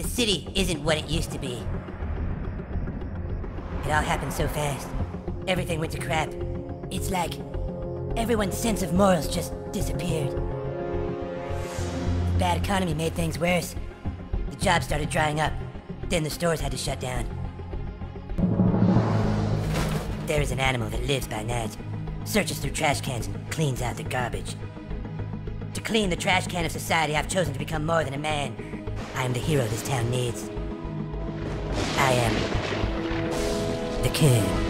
The city isn't what it used to be. It all happened so fast. Everything went to crap. It's like everyone's sense of morals just disappeared. The bad economy made things worse. The jobs started drying up. Then the stores had to shut down. There is an animal that lives by night, searches through trash cans and cleans out the garbage. To clean the trash can of society, I've chosen to become more than a man. I am the hero this town needs. I am the king.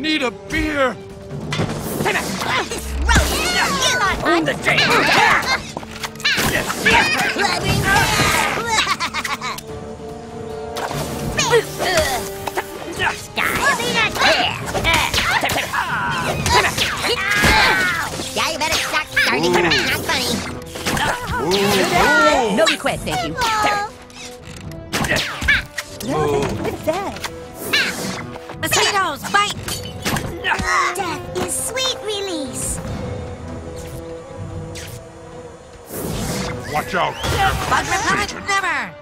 need a beer! This roast is not Own the day. Yeah, you better start starting. Not funny. No request, thank you. What's that? Mosquitoes, bite! Death is sweet release. Watch out! Bug repellent, never!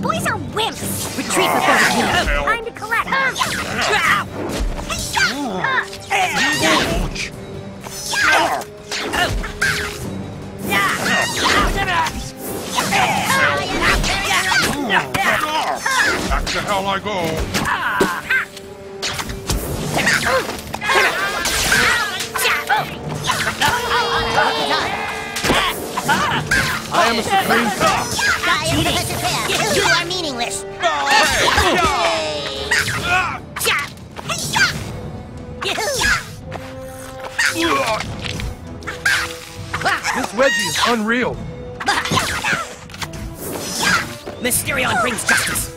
Boys are wimps. Retreat before the ah, kill. Time to collect. Ah. Back to hell I go! I am a supreme god. You are meaningless. This Reggie is unreal. Mysterion brings justice.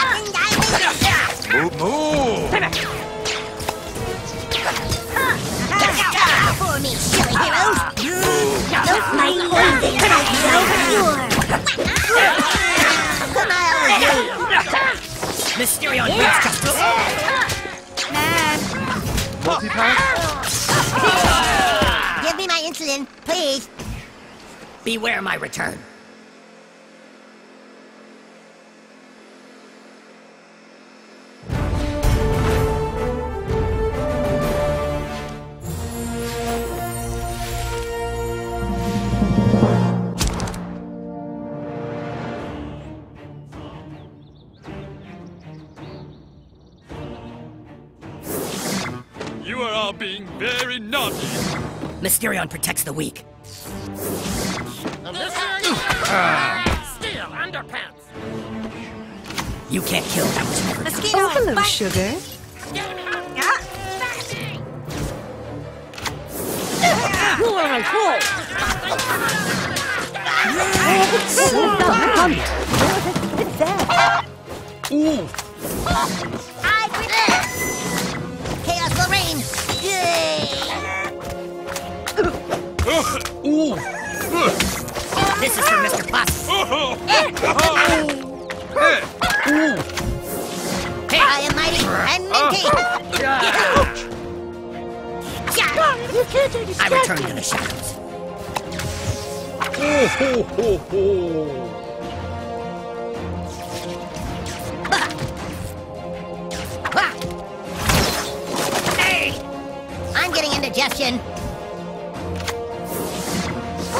Please, beware my return. You are all being very naughty. Mysterion protects the weak. Still underpants. You can't kill that which never dies. Mosquito, Oh, hello, bite. sugar. Ah. Ooh. Ooh. This is for Mr. Possum. Hey. Oh. I am mighty and minty. I return to the shadows. Ho, ho, ho, ho. I'm getting indigestion.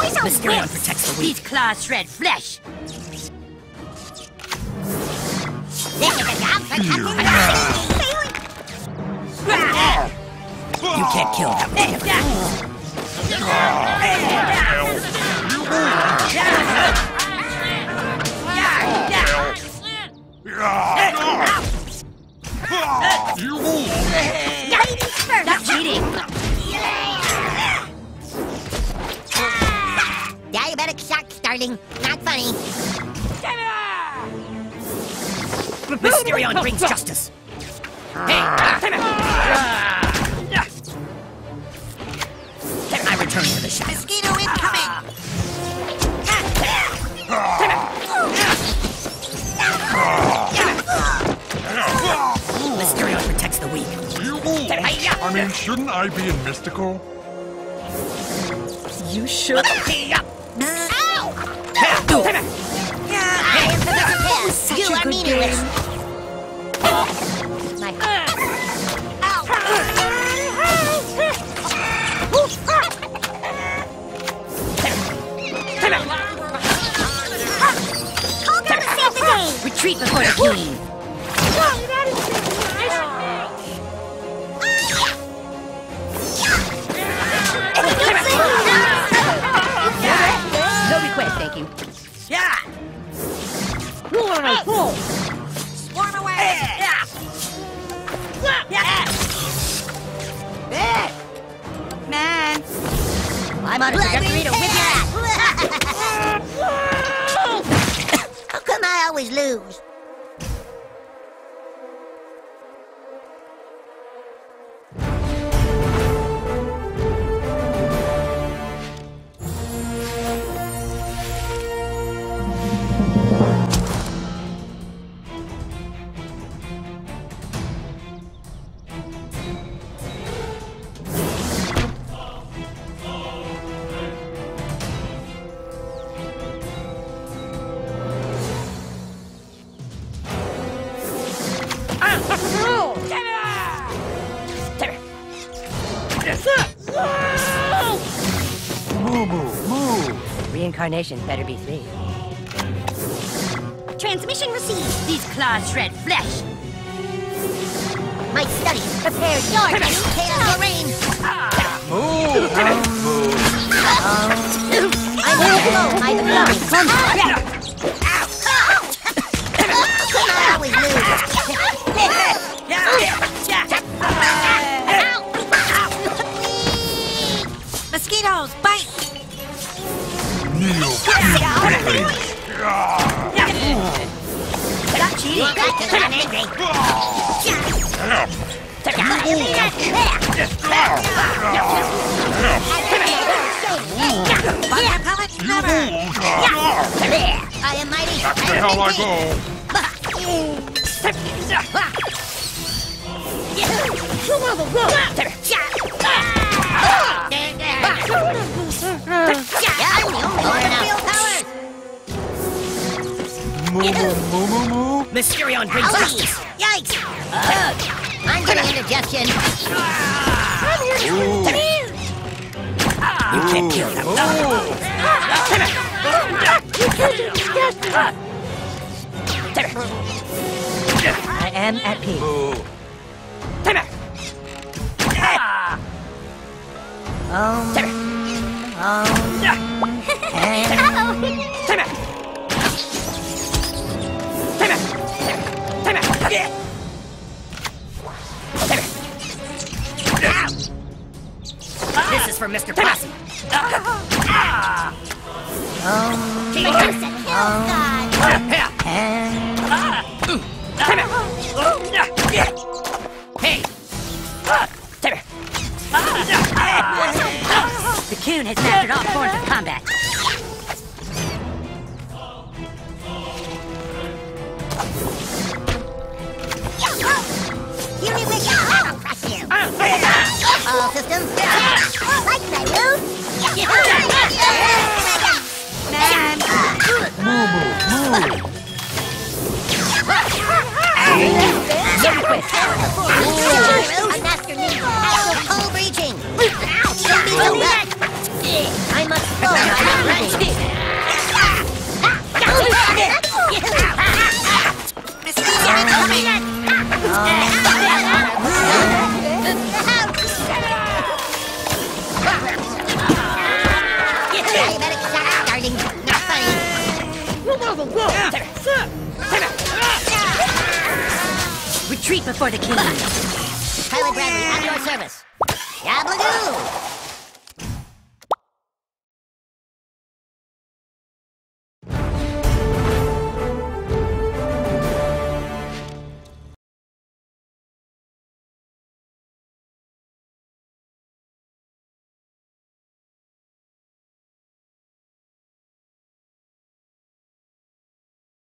Poison Mysterion whips. protects the weak. These claws shred flesh. This is a job for Captain You. Can't kill that which never dies. You starting. Not funny. Mysterion brings justice. Hey, I return to the shadows. Mosquito incoming. Mysterion protects the weak. You I mean, shouldn't I be in mystical? You should. Ow! Such you a are good meaningless. My uh. Swarm away. Man. I'm on a trajectory to whip your ass. How come I always lose? Moo. Reincarnation better be three. Transmission received. These claws shred flesh. My studies prepare your new chaos reign. Moo. Moo. I will blow the Kneel. Stop cheating! You got to get angry. Fire pellet, never! I am mighty. Back to hell I go. I'm the only Mysterion brings Owie! justice. Yikes! Uh, I'm getting indigestion. Ooh. You can't kill. I can't. You. Get out. Get. I am at peace. Moo. Hey! The coon has mastered all forms of combat. Human wish, I'll crush you. Ah! All systems. A master ninja. Actual cold breaching. Don't be so rough. I must slow my breathing. Diabetic Retreat before the king. Pilot Bradley, at your service. Yablagoo!